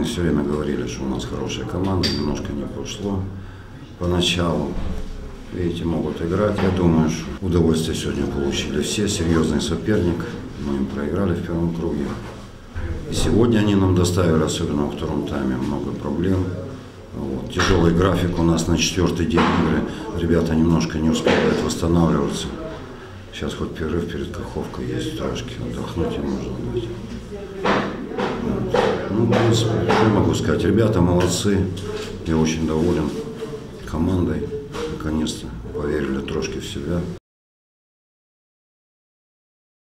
Мы все время говорили, что у нас хорошая команда, немножко не пошло поначалу. Видите, могут играть. Я думаю, что удовольствие сегодня получили все. Серьезный соперник. Мы им проиграли в первом круге. И сегодня они нам доставили, особенно во втором тайме, много проблем. Вот. Тяжелый график у нас на четвертый день игры. Ребята немножко не успевают восстанавливаться. Сейчас хоть перерыв перед Каховкой есть, трошки отдохнуть им нужно быть. Ну, в принципе, могу сказать? Ребята молодцы. Я очень доволен командой. Наконец-то поверили трошки в себя.